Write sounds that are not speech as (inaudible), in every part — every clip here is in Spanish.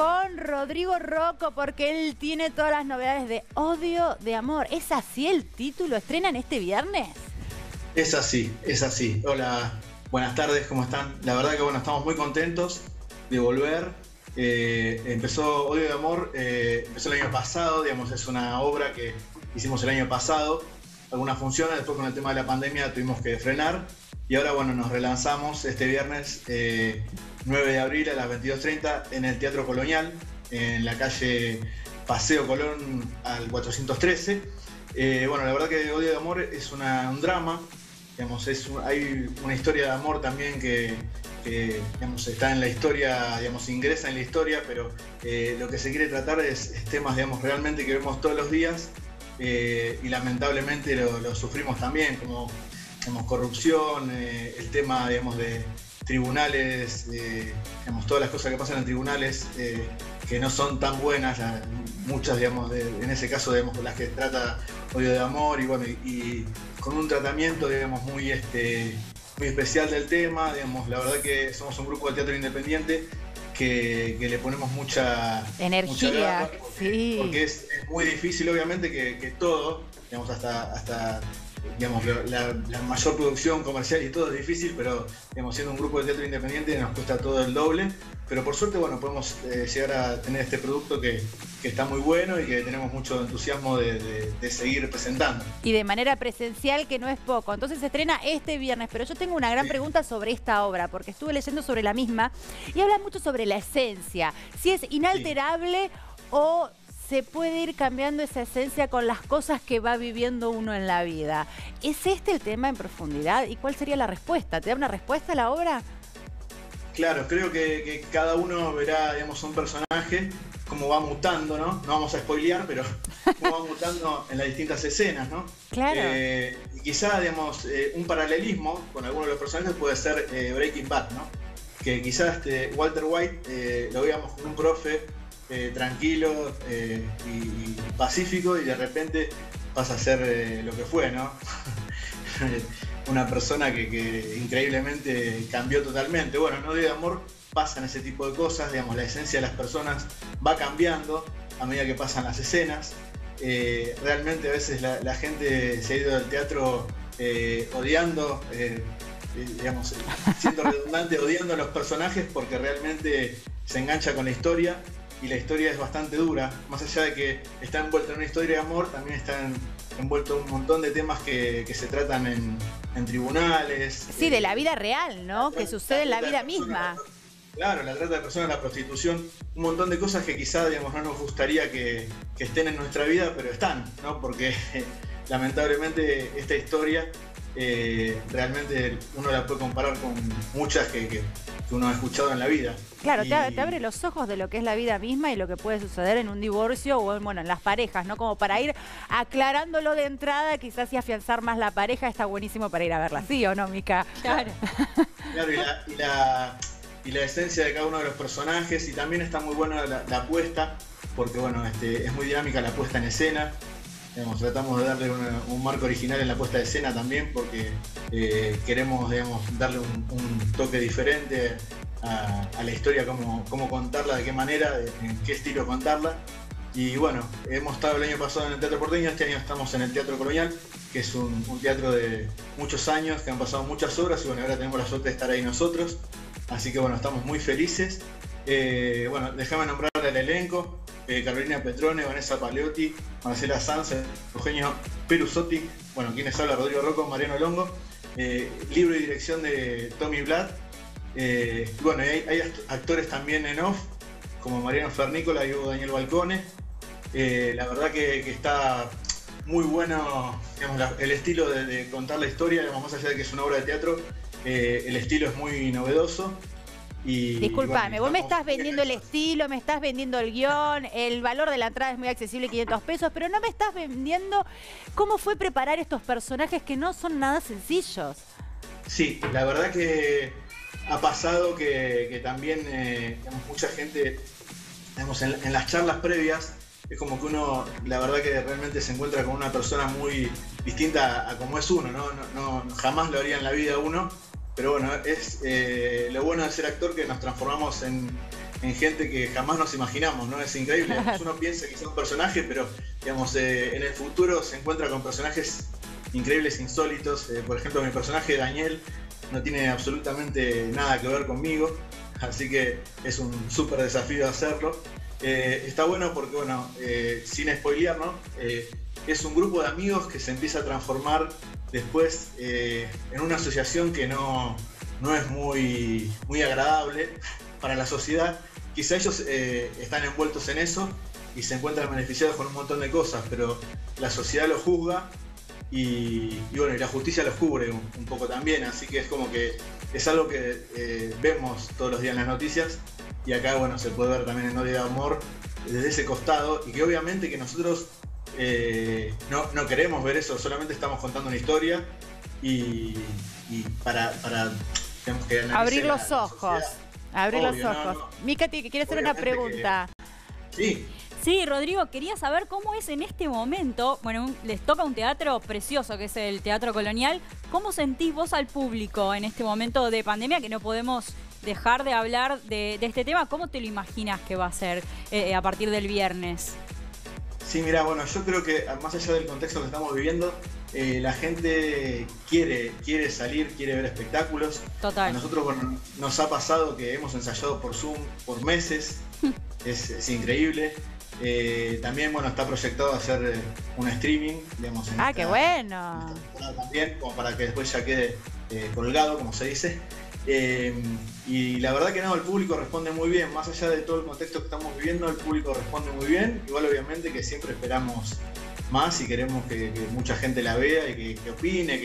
con Rodrigo Rocco porque él tiene todas las novedades de Odio de Amor. ¿Es así el título? ¿Estrenan este viernes? Es así, es así. Hola, buenas tardes, ¿cómo están? La verdad que bueno, estamos muy contentos de volver. Eh, empezó Odio de Amor, eh, empezó el año pasado, digamos, es una obra que hicimos el año pasado. Algunas funciones, después con el tema de la pandemia tuvimos que frenar. Y ahora, bueno, nos relanzamos este viernes 9 eh, de abril a las 22.30 en el Teatro Colonial, en la calle Paseo Colón al 413. bueno, la verdad que Odio de Amor es un drama, digamos, es hay una historia de amor también que, digamos, está en la historia, digamos, ingresa en la historia, pero eh, lo que se quiere tratar es, temas, digamos, realmente que vemos todos los días eh, y lamentablemente lo, sufrimos también, como, corrupción, eh, el tema, digamos, de tribunales, digamos, todas las cosas que pasan en tribunales que no son tan buenas, muchas, digamos, en ese caso, digamos, las que trata odio de amor y bueno, y, con un tratamiento, digamos, muy, este, muy especial del tema, digamos, la verdad que somos un grupo de teatro independiente que, le ponemos mucha energía, porque, porque es, muy difícil obviamente que, que todo, digamos, hasta, hasta digamos, la, mayor producción comercial y todo es difícil, pero digamos, siendo un grupo de teatro independiente nos cuesta todo el doble. Pero por suerte, bueno, podemos eh, llegar a tener este producto que, está muy bueno y que tenemos mucho entusiasmo de, seguir presentando. Y de manera presencial, que no es poco. Entonces se estrena este viernes, pero yo tengo una gran pregunta sobre esta obra, porque estuve leyendo sobre la misma y habla mucho sobre la esencia, si es inalterable o se puede ir cambiando esa esencia con las cosas que va viviendo uno en la vida. ¿Es este el tema en profundidad? ¿Y cuál sería la respuesta? ¿Te da una respuesta a la obra? Claro, creo que, cada uno verá, digamos, un personaje, cómo va mutando, ¿no? No vamos a spoilear, pero (laughs) cómo va mutando en las distintas escenas, ¿no? Claro. Eh, y quizá, digamos, eh, un paralelismo con algunos de los personajes puede ser eh, Breaking Bad, ¿no? Que quizás este, Walter White lo veíamos con un profe eh, tranquilo eh, y, pacífico y de repente pasa a ser eh, lo que fue, ¿no? (laughs) Una persona que, increíblemente cambió totalmente. Bueno, no de amor pasan ese tipo de cosas, digamos, la esencia de las personas va cambiando a medida que pasan las escenas. realmente a veces la, gente se ha ido del teatro odiando, digamos, siendo redundante, (laughs) odiando a los personajes porque realmente se engancha con la historia y la historia es bastante dura. Más allá de que está envuelta en una historia de amor, también está envuelto un montón de temas que, se tratan en, tribunales. Sí, de la vida real, ¿no? que sucede en la vida misma. Claro, la trata de personas, la prostitución, un montón de cosas que quizá digamos, no nos gustaría que, estén en nuestra vida, pero están, ¿no? Porque (laughs) lamentablemente esta historia eh, realmente uno la puede comparar con muchas que, uno ha escuchado en la vida. Claro, te, abre los ojos de lo que es la vida misma y lo que puede suceder en un divorcio o en, bueno, en las parejas, ¿no? Como para ir aclarándolo de entrada, quizás y afianzar más la pareja, está buenísimo para ir a verla, ¿sí o no, Mica? Claro. claro, y la, y la, esencia de cada uno de los personajes y también está muy buena la, apuesta, porque bueno, este, es muy dinámica la puesta en escena tratamos de darle un marco original en la puesta de escena también porque eh, queremos darle un, toque diferente a, la historia, cómo, cómo, contarla, de qué manera, en qué estilo contarla. Y bueno, hemos estado el año pasado en el Teatro Porteño, este año estamos en el Teatro Colonial, que es un, teatro de muchos años, que han pasado muchas obras y bueno, ahora tenemos la suerte de estar ahí nosotros. Así que bueno, estamos muy felices. Eh, bueno, déjame nombrar el elenco. Eh, Carolina Petrone, Vanessa Paleotti, Marcela Sanz, Eugenio Perusotti, bueno, quienes habla Rodrigo Rocco, Mariano Longo, eh, libro y dirección de Tommy Blatt. Eh, bueno, hay, actores también en off, como Mariano Fernícola y Hugo Daniel Balcone. la verdad que, está muy bueno el estilo de, contar la historia, más allá de que es una obra de teatro, el estilo es muy novedoso. Disculpame, vos me estás vendiendo el estilo, me estás vendiendo el guion, el valor de la entrada es muy accesible, 500 pesos, pero no me estás vendiendo cómo fue preparar estos personajes que no son nada sencillos. Sí, la verdad que ha pasado que, también eh, mucha gente, en, las charlas previas, es como que uno, la verdad que realmente se encuentra con una persona muy distinta a, como es uno, ¿no? No, ¿no? Jamás lo haría en la vida uno pero bueno, es eh, lo bueno de ser actor que nos transformamos en, en gente que jamás nos imaginamos, ¿no? Es increíble. (laughs) Uno piensa que es un personaje, pero digamos, eh, en el futuro se encuentra con personajes increíbles, insólitos. Eh, por ejemplo, mi personaje Daniel no tiene absolutamente nada que ver conmigo, así que es un súper desafío hacerlo. Eh, está bueno porque, bueno, sin spoilear, ¿no? es un grupo de amigos que se empieza a transformar después en una asociación que no, no es muy, muy agradable para la sociedad. Quizá ellos eh, están envueltos en eso y se encuentran beneficiados con un montón de cosas, pero la sociedad los juzga y, bueno, y la justicia los cubre un, poco también, así que es como que es algo que eh, vemos todos los días en las noticias y acá bueno se puede ver también en de Amor desde ese costado y que obviamente que nosotros eh, no, no, queremos ver eso, solamente estamos contando una historia y, para, para Abrir los ojos. Abrir los ojos. Mica, quiere hacer una pregunta. Sí. Sí, Rodrigo, quería saber cómo es en este momento, bueno, les toca un teatro precioso que es el Teatro Colonial, ¿cómo sentís vos al público en este momento de pandemia que no podemos dejar de hablar de, este tema? ¿Cómo te lo imaginas que va a ser eh, a partir del viernes? Sí, mira, bueno, yo creo que más allá del contexto que estamos viviendo, eh, la gente quiere, quiere salir, quiere ver espectáculos. Total. A nosotros nos ha pasado que hemos ensayado por Zoom por meses, (laughs) es, increíble. Eh, también bueno, está proyectado hacer un streaming, digamos. ah, qué bueno. También, como para que después ya quede colgado, como se dice. Y la verdad que no, el público responde muy bien, más allá de todo el contexto que estamos viviendo, el público responde muy bien. Igual obviamente que siempre esperamos más y queremos que, mucha gente la vea y que, opine,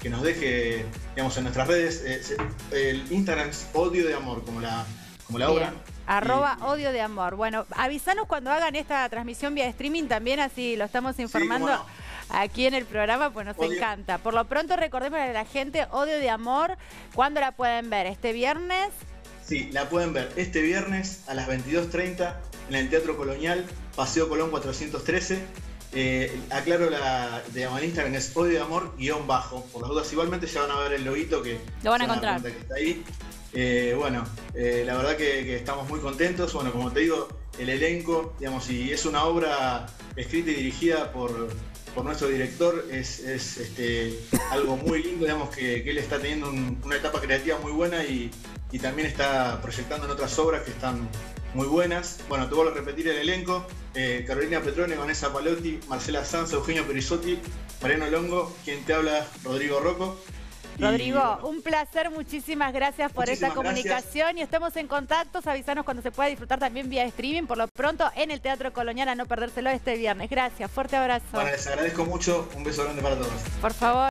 que, nos deje, digamos, en nuestras redes. Eh, el Instagram es odio de amor, como la, como la obra. Arroba odio de amor. Bueno, avisanos cuando hagan esta transmisión vía streaming también, así lo estamos informando. Aquí en el programa, pues nos encanta. Por lo pronto, recordemos a la gente, Odio de Amor, ¿cuándo la pueden ver? ¿Este viernes? Sí, la pueden ver este viernes a las 22.30 en el Teatro Colonial, Paseo Colón 413. Eh, aclaro la de Instagram es odio de amor guion bajo. Por las dudas, igualmente ya van a ver el loguito que lo van a encontrar. está ahí. Eh, bueno, eh, la verdad que, estamos muy contentos. Bueno, como te digo, el elenco, digamos, y es una obra escrita y dirigida por, nuestro director, es, este, algo muy lindo, digamos, que, él está teniendo una etapa creativa muy buena y, y también está proyectando en otras obras que están muy buenas. Bueno, te vuelvo a repetir el elenco. Eh, Carolina Petrone, Vanessa Palotti, Marcela Sanz, Eugenio Perisotti, Mariano Longo, quien te habla, Rodrigo Rocco. Rodrigo, un placer, muchísimas gracias por esta comunicación y estamos en contacto, avisanos cuando se pueda disfrutar también vía streaming, por lo pronto en el Teatro Colonial a no perdérselo este viernes. Gracias, fuerte abrazo. Bueno, les agradezco mucho, un beso grande para todos. Por favor.